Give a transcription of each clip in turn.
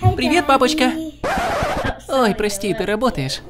Привет, папочка. Ой, прости, ты работаешь?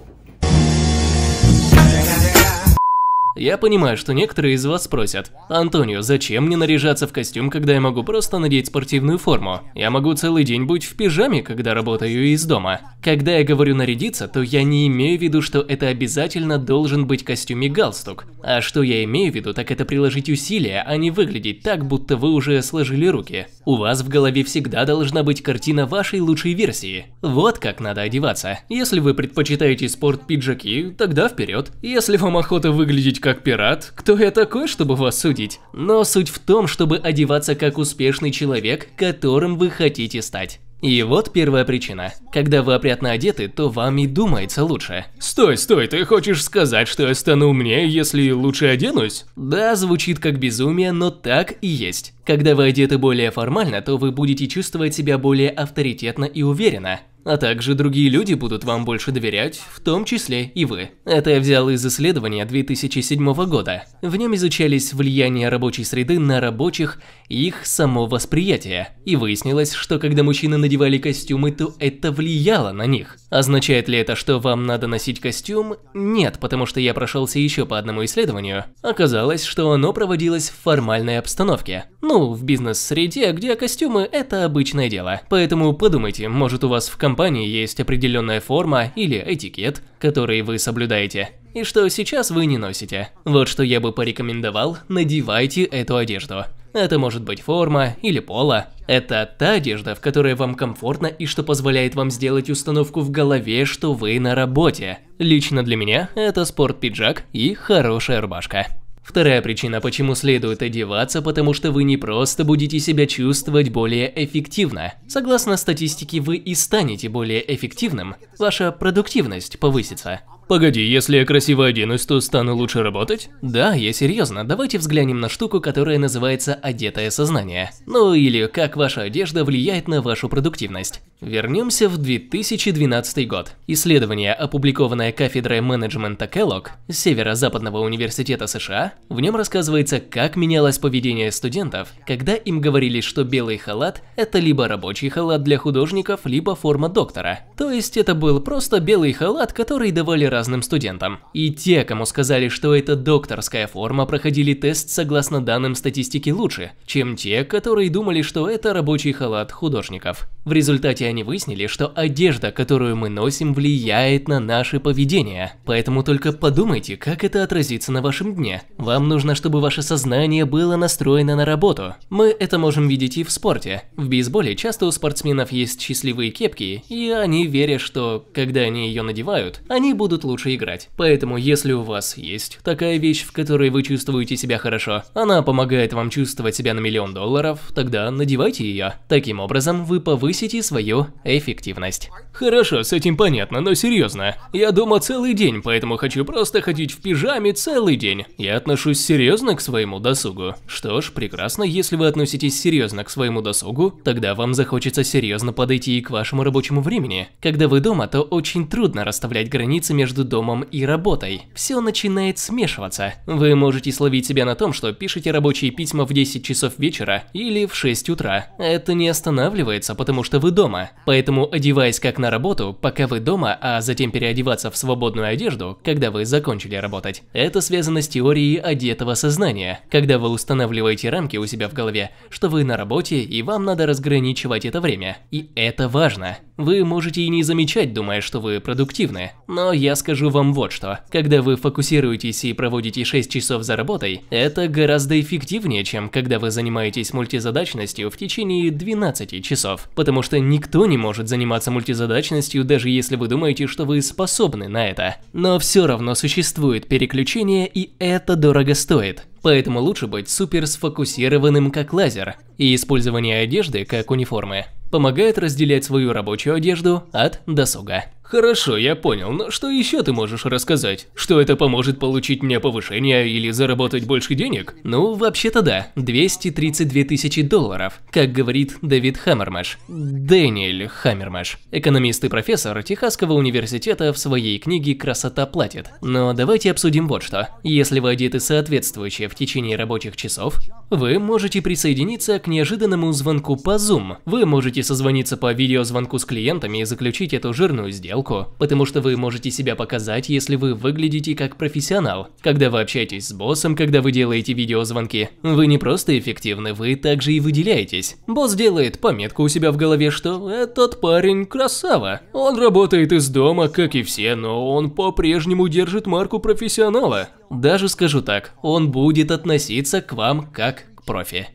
Я понимаю, что некоторые из вас спросят, Антонио, зачем мне наряжаться в костюм, когда я могу просто надеть спортивную форму? Я могу целый день быть в пижаме, когда работаю из дома. Когда я говорю нарядиться, то я не имею в виду, что это обязательно должен быть костюм и галстук. А что я имею в виду, так это приложить усилия, а не выглядеть так, будто вы уже сложили руки. У вас в голове всегда должна быть картина вашей лучшей версии. Вот как надо одеваться. Если вы предпочитаете спорт-пиджаки, тогда вперед. Если вам охота выглядеть как как пират, кто я такой, чтобы вас судить? Но суть в том, чтобы одеваться как успешный человек, которым вы хотите стать. И вот первая причина. Когда вы опрятно одеты, то вам и думается лучше. Стой, стой, ты хочешь сказать, что я стану умнее, если лучше оденусь? Да, звучит как безумие, но так и есть. Когда вы одеты более формально, то вы будете чувствовать себя более авторитетно и уверенно. А также другие люди будут вам больше доверять, в том числе и вы. Это я взял из исследования 2007 года. В нем изучались влияние рабочей среды на рабочих и их самовосприятие. И выяснилось, что когда мужчины надевали костюмы, то это влияло на них. Означает ли это, что вам надо носить костюм? Нет, потому что я прошелся еще по одному исследованию. Оказалось, что оно проводилось в формальной обстановке. Ну, в бизнес-среде, где костюмы – это обычное дело. Поэтому подумайте, может у вас в компании есть определенная форма или этикет, который вы соблюдаете, и что сейчас вы не носите. Вот что я бы порекомендовал – надевайте эту одежду. Это может быть форма или поло. Это та одежда, в которой вам комфортно и что позволяет вам сделать установку в голове, что вы на работе. Лично для меня это спорт-пиджак и хорошая рубашка. Вторая причина, почему следует одеваться, потому что вы не просто будете себя чувствовать более эффективно. Согласно статистике, вы и станете более эффективным, ваша продуктивность повысится. Погоди, если я красиво оденусь, то стану лучше работать? Да, я серьезно, давайте взглянем на штуку, которая называется «одетое сознание». Ну или как ваша одежда влияет на вашу продуктивность. Вернемся в 2012 год. Исследование, опубликованное кафедрой менеджмента Kellogg Северо-Западного университета США, в нем рассказывается, как менялось поведение студентов, когда им говорили, что белый халат – это либо рабочий халат для художников, либо форма доктора. То есть это был просто белый халат, который давали разным студентам. И те, кому сказали, что это докторская форма, проходили тест согласно данным статистики лучше, чем те, которые думали, что это рабочий халат художников. В результате они выяснили, что одежда, которую мы носим, влияет на наше поведение. Поэтому только подумайте, как это отразится на вашем дне. Вам нужно, чтобы ваше сознание было настроено на работу. Мы это можем видеть и в спорте. В бейсболе часто у спортсменов есть счастливые кепки, и они верят, что когда они ее надевают, они будут лучше играть. Поэтому если у вас есть такая вещь, в которой вы чувствуете себя хорошо, она помогает вам чувствовать себя на миллион долларов, тогда надевайте ее. Таким образом, вы повысите свою эффективность. Хорошо, с этим понятно, но серьезно. Я дома целый день, поэтому хочу просто ходить в пижаме целый день. Я отношусь серьезно к своему досугу. Что ж, прекрасно, если вы относитесь серьезно к своему досугу, тогда вам захочется серьезно подойти и к вашему рабочему времени. Когда вы дома, то очень трудно расставлять границы между домом и работой. Все начинает смешиваться. Вы можете словить себя на том, что пишете рабочие письма в 10 часов вечера или в 6 утра. Это не останавливается, потому что вы дома. Поэтому, одеваясь как на работу, пока вы дома, а затем переодеваться в свободную одежду, когда вы закончили работать, это связано с теорией одетого сознания, когда вы устанавливаете рамки у себя в голове, что вы на работе и вам надо разграничивать это время. И это важно. Вы можете и не замечать, думая, что вы продуктивны, но я скажу вам вот что. Когда вы фокусируетесь и проводите 6 часов за работой, это гораздо эффективнее, чем когда вы занимаетесь мультизадачностью в течение 12 часов, потому что никто не может заниматься мультизадачностью, даже если вы думаете, что вы способны на это. Но все равно существует переключение, и это дорого стоит. Поэтому лучше быть супер сфокусированным как лазер, и использование одежды как униформы помогает разделять свою рабочую одежду от досуга. Хорошо, я понял, но что еще ты можешь рассказать? Что это поможет получить мне повышение или заработать больше денег? Ну, вообще-то да, 232 тысячи долларов, как говорит Дэвид Хаммермэш. Дэниэль Хаммермэш, экономист и профессор Техасского университета в своей книге «Красота платит». Но давайте обсудим вот что. Если вы одеты соответствующе в течение рабочих часов, вы можете присоединиться к неожиданному звонку по Zoom. Вы можете созвониться по видеозвонку с клиентами и заключить эту жирную сделку, потому что вы можете себя показать, если вы выглядите как профессионал. Когда вы общаетесь с боссом, когда вы делаете видеозвонки, вы не просто эффективны, вы также и выделяетесь. Босс делает пометку у себя в голове, что этот парень красава. Он работает из дома, как и все, но он по-прежнему держит марку профессионала. Даже скажу так, он будет относиться к вам как к профи.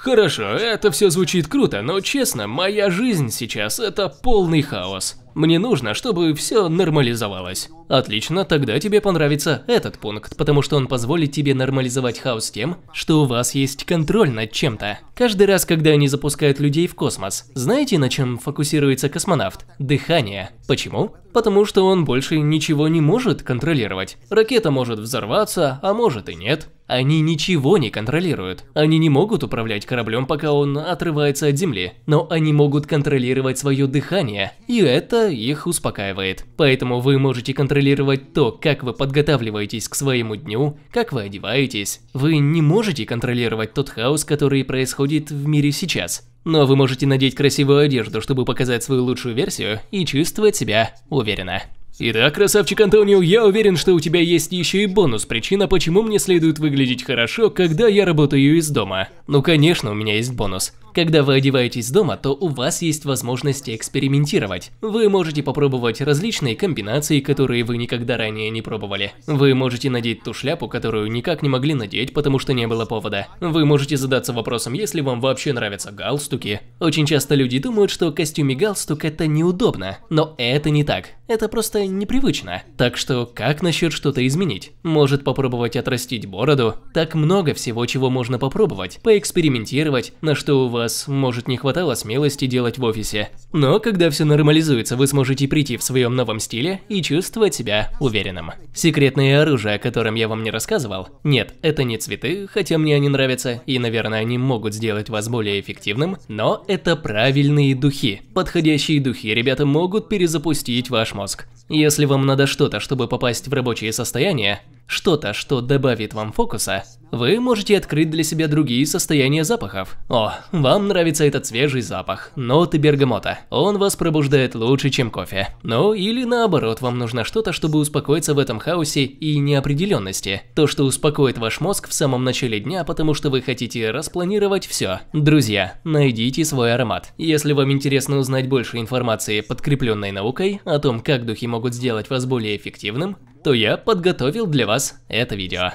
Хорошо, это все звучит круто, но честно, моя жизнь сейчас это полный хаос. Мне нужно, чтобы все нормализовалось. Отлично, тогда тебе понравится этот пункт, потому что он позволит тебе нормализовать хаос тем, что у вас есть контроль над чем-то. Каждый раз, когда они запускают людей в космос, знаете, на чем фокусируется космонавт? Дыхание. Почему? Потому что он больше ничего не может контролировать. Ракета может взорваться, а может и нет. Они ничего не контролируют. Они не могут управлять кораблем, пока он отрывается от земли. Но они могут контролировать свое дыхание, и это их успокаивает. Поэтому вы можете контролировать то, как вы подготавливаетесь к своему дню, как вы одеваетесь. Вы не можете контролировать тот хаос, который происходит в мире сейчас. Но вы можете надеть красивую одежду, чтобы показать свою лучшую версию и чувствовать себя уверенно. Итак, красавчик Антонио, я уверен, что у тебя есть еще и бонус причина, почему мне следует выглядеть хорошо, когда я работаю из дома. Ну конечно, у меня есть бонус. Когда вы одеваетесь дома, то у вас есть возможность экспериментировать. Вы можете попробовать различные комбинации, которые вы никогда ранее не пробовали. Вы можете надеть ту шляпу, которую никак не могли надеть, потому что не было повода. Вы можете задаться вопросом, если вам вообще нравятся галстуки. Очень часто люди думают, что костюм и галстук это неудобно, но это не так. Это просто непривычно. Так что как насчет что-то изменить? Может попробовать отрастить бороду? Так много всего, чего можно попробовать, поэкспериментировать, на что у вас вас, может, не хватало смелости делать в офисе. Но когда все нормализуется, вы сможете прийти в своем новом стиле и чувствовать себя уверенным. Секретное оружие, о котором я вам не рассказывал? Нет, это не цветы, хотя мне они нравятся, и, наверное, они могут сделать вас более эффективным, но это правильные духи. Подходящие духи, ребята, могут перезапустить ваш мозг. Если вам надо что-то, чтобы попасть в рабочее состояние, что-то, что добавит вам фокуса, вы можете открыть для себя другие состояния запахов. О, вам нравится этот свежий запах, ноты бергамота. Он вас пробуждает лучше, чем кофе. Ну, или наоборот, вам нужно что-то, чтобы успокоиться в этом хаосе и неопределенности. То, что успокоит ваш мозг в самом начале дня, потому что вы хотите распланировать все. Друзья, найдите свой аромат. Если вам интересно узнать больше информации, подкрепленной наукой, о том, как духи могут сделать вас более эффективным, то я подготовил для вас это видео.